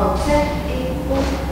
Voce equals